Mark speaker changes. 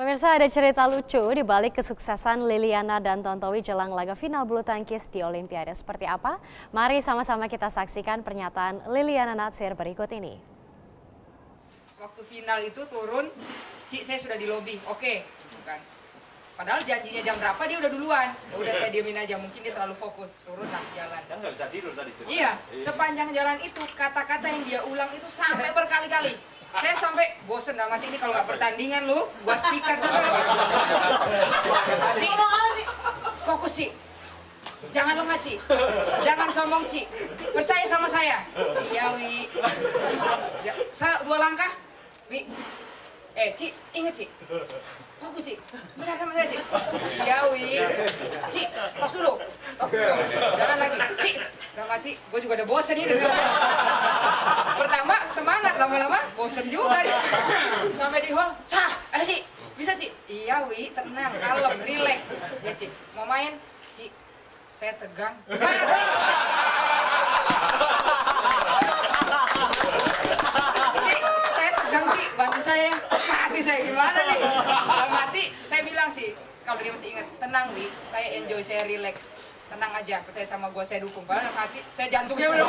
Speaker 1: Pemirsa ada cerita lucu di balik kesuksesan Liliana dan Tontowi jelang laga final bulu tangkis di Olimpiade. Seperti apa? Mari sama-sama kita saksikan pernyataan Liliana Natsir berikut ini.
Speaker 2: Waktu final itu turun, Cik saya sudah di lobi, oke, bukan. Padahal janjinya jam berapa dia udah duluan. Ya udah saya diemin aja, mungkin dia terlalu fokus, turun lah jalan.
Speaker 3: Kan nggak bisa tidur tadi tuh.
Speaker 2: Iya, sepanjang jalan itu kata-kata yang dia ulang itu sampai berkali-kali. Saya sampai bosen dalam hati ini kalau nggak pertandingan lu, gua sikat juga. Ci, fokus Ci. Jangan lengah Ci. Jangan sombong Ci. Percaya sama saya. Iya Wi. Ya, saya dua langkah. Wi. Eh Ci, inget Ci. Fokus Ci. Percaya sama saya Ci. Iya Wi. Ci, tos dulu. Tos dulu. Jalan lagi. Ci. Dalam hati, gue juga udah bosen nih dengernya. Pertama semangat, lama-lama bosen juga nih. Sampai di hall, sah, eh Ci, bisa Ci? Iya Wi, tenang, kalem, rileks. Ya Ci, mau main? Ci, saya tegang. Mari. Ci, saya tegang Ci, bantu saya. Mati saya gimana nih? Hati, saya bilang sih, kalau dia masih ingat, tenang Wi, saya enjoy, saya relax tenang aja percaya sama gue saya dukung padahal hati saya jantungnya udah